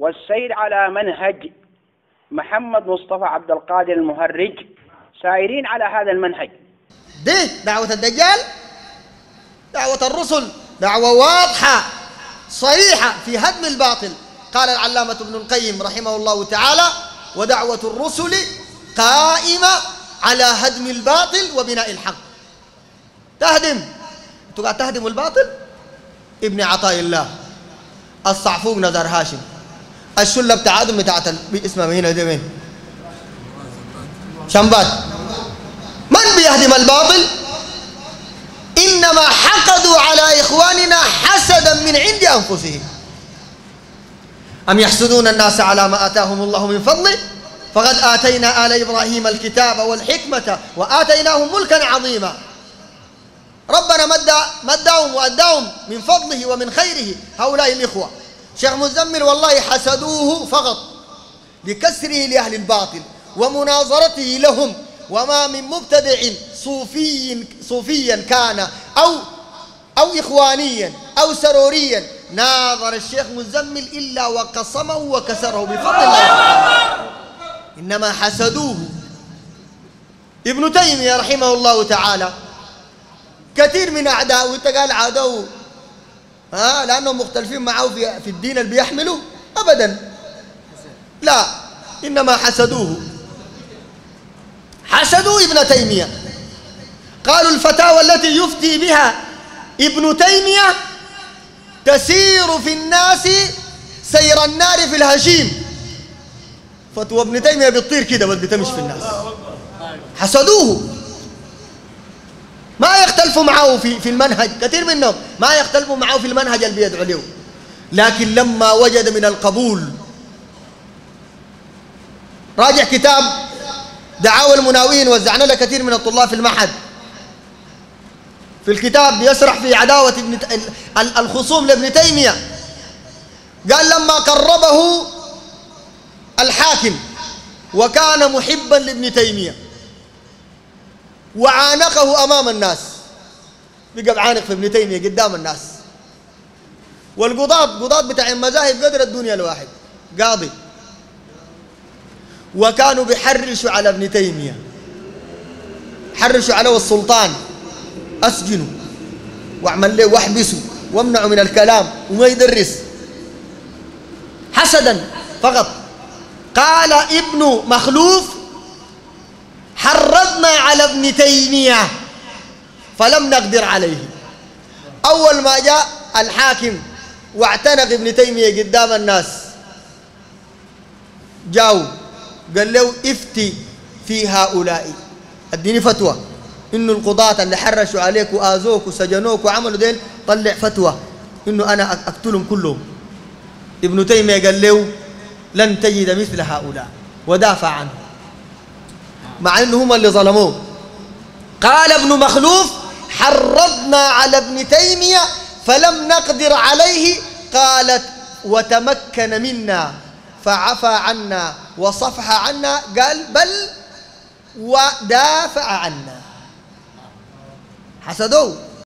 والسير على منهج محمد مصطفى عبد القادر المهرج. سائرين على هذا المنهج. دي دعوة الدجال دعوة الرسل دعوة واضحة صريحة في هدم الباطل. قال العلامة ابن القيم رحمه الله تعالى ودعوة الرسل قائمة على هدم الباطل وبناء الحق. تهدم. أنتوا قاعد تهدموا الباطل؟ ابن عطاء الله. الصعفوق نزار هاشم. الشلة بتاعتهم بتاعت اسمها هنا دي وين شمبات من بيهدم الباطل؟ إنما حقدوا على إخواننا حسدا من عند أنفسهم. أم يحسدون الناس على ما آتاهم الله من فضله فقد آتينا آل إبراهيم الكتاب والحكمة وآتيناهم ملكا عظيما. ربنا مد مدهم وأداهم من فضله ومن خيره هؤلاء الإخوة. شيخ مزمل والله حسدوه فقط لكسره لأهل الباطل ومناظرته لهم وما من مبتدع صوفي صوفيا كان أو أو اخوانيا أو سروريا. ناظر الشيخ مزمل إلا وقصمه وكسره بفضل الله. إنما حسدوه. ابن تيمية رحمه الله تعالى. كثير من اعدائه انت قال عادوه ها لأنهم مختلفين معه في في الدين اللي بيحمله؟ ابدا. لا. إنما حسدوه. حسدوا ابن تيمية. قالوا الفتاوى التي يفتي بها ابن تيمية تسير في الناس سير النار في الهشيم. فتوى ابن تيمية بتطير كده بس بتمشي في الناس. حسدوه. ما يختلفوا معه في في المنهج. كثير منهم ما يختلفوا معه في المنهج اللي بيدعو له لكن لما وجد من القبول راجع كتاب دعاوى المناوين وزعنا له كثير من الطلاب في المعهد. في الكتاب بيشرح في عداوة ابن الخصوم لابن تيمية. قال لما قربه الحاكم وكان محبا لابن تيمية. وعانقه أمام الناس. بقى بعانق في ابن تيمية قدام الناس. والقضاة قضاة بتاع المذاهب قدر الدنيا الواحد. قاضي. وكانوا بيحرشوا على ابن تيمية. حرشوا عليه السلطان. أسجنوا. واعمل له واحبسوا. وامنعوا من الكلام. وما يدرس. حسدا. فقط. قال ابن مخلوف حرضنا على ابن تيمية فلم نقدر عليه. أول ما جاء الحاكم واعتنق ابن تيمية قدام الناس جاو قال له افتي في هؤلاء. أديني فتوى. إنه القضاة اللي حرشوا عليك وآذوك وسجنوك وعملوا ديل طلع فتوى. إنه أنا أقتلهم كلهم. ابن تيمية قال له لن تجد مثل هؤلاء. ودافع عنه. مع انه هم اللي ظلموه. قال ابن مخلوف حرضنا على ابن تيمية فلم نقدر عليه. قالت وتمكن منا. فعفى عنا وصفح عنا قال بل ودافع عنا. حسدوه.